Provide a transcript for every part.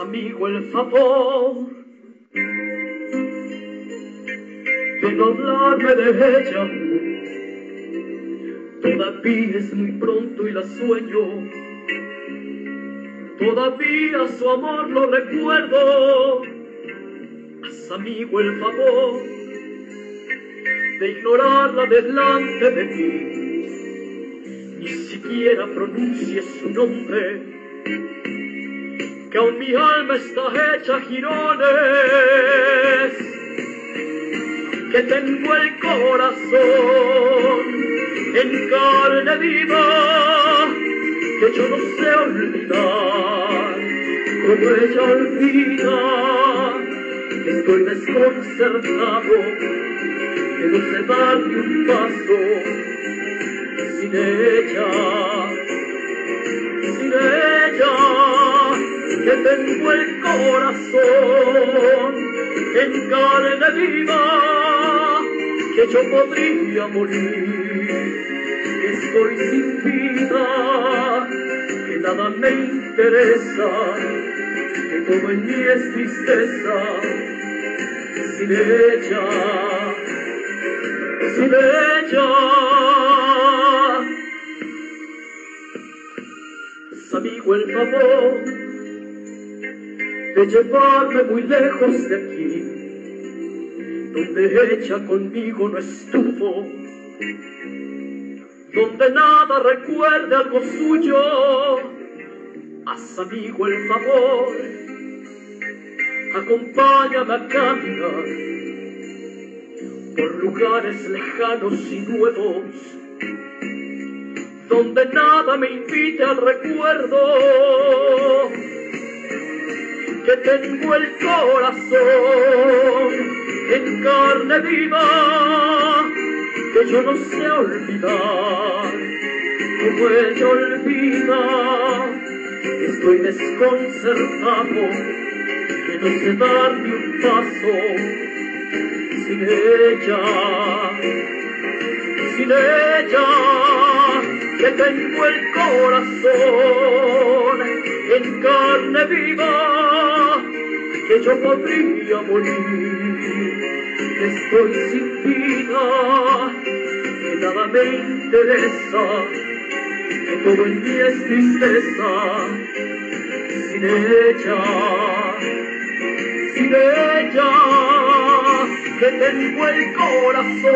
amigo el favor de no hablarme de ella. Todavía es muy pronto y la sueño. Todavía su amor lo recuerdo. Haz amigo el favor de ignorarla delante de mí. Ni siquiera pronuncie su nombre, que aún mi alma está hecha girones que tengo el corazón en carne viva, que yo no sé olvidar, como ella olvida, que estoy desconcertado, que no sé dar ni un paso sin ella, que tengo el corazón en carne viva que yo podría morir. Estoy sin vida, que nada me interesa, que todo en mí es tristeza. Sin ella, sin ella. amigo el favor de llevarme muy lejos de aquí, donde ella conmigo no estuvo, donde nada recuerde algo suyo. Haz amigo el favor, acompáñame a caminar por lugares lejanos y nuevos, donde nada me invite al recuerdo que tengo el corazón en carne viva, que yo no sé olvidar, como ella olvida, estoy desconcertado, que no sé dar ni un paso sin ella, sin ella, que tengo el corazón en carne viva que yo podría morir. Estoy sin vida, que nada me interesa, que todo en mí es tristeza. Sin ella, sin ella, que tengo el corazón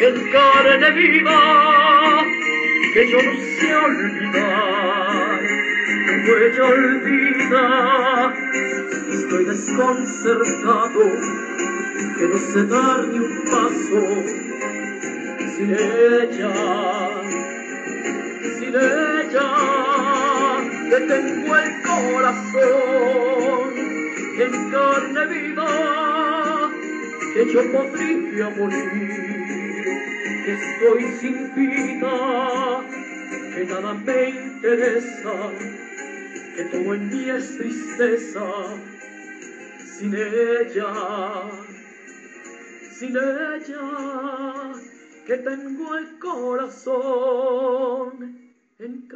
en carne viva, que yo no sé olvidar, como ella olvida. Estoy desconcertado, que no sé dar ni un paso sin ella, sin ella, que tengo el corazón en carne viva, que yo podría morir, que estoy sin vida, que nada me interesa, que todo en mí es tristeza sin ella, sin ella, que tengo el corazón en